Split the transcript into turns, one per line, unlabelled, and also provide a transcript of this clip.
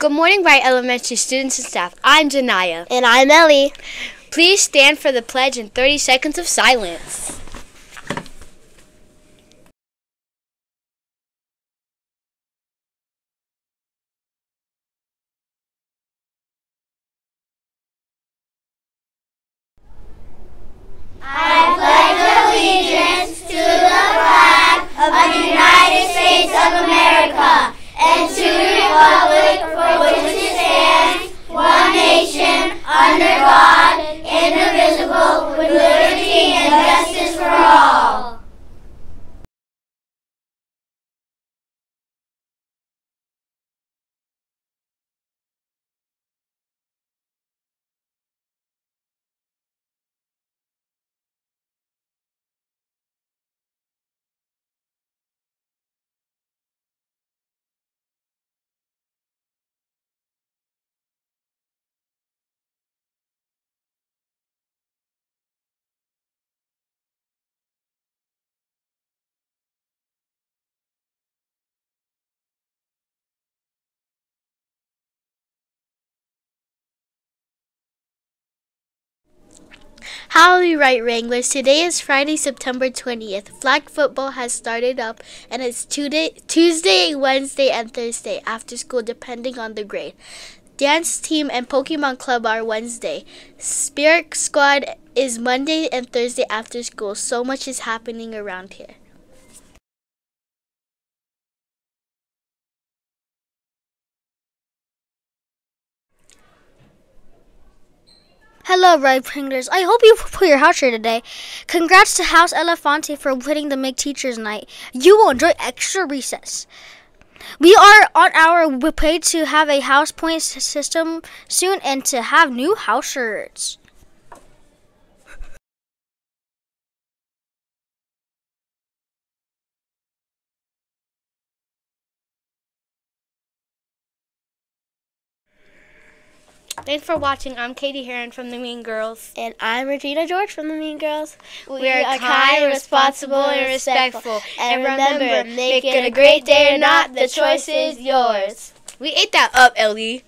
Good morning, Wright Elementary students and staff. I'm Janaya.
And I'm Ellie.
Please stand for the pledge in 30 seconds of silence.
Howdy, Wright Wranglers. Today is Friday, September 20th. Flag football has started up, and it's Tuesday, Tuesday, Wednesday, and Thursday after school, depending on the grade. Dance team and Pokemon Club are Wednesday. Spirit Squad is Monday and Thursday after school. So much is happening around here. Hello, Wright Wranglers. I hope you put your house here today. Congrats to House Elefante for winning the Make Teachers Night. You will enjoy extra recess. We are on our way to have a house point system soon and to have new house shirts.
Thanks for watching. I'm Cady Heron from the Mean Girls.
And I'm Regina George from the Mean Girls.
We, are kind, responsible, and respectful. And remember, make it a great day or not, the choice is yours. We ate that up, Ellie.